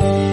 嗯。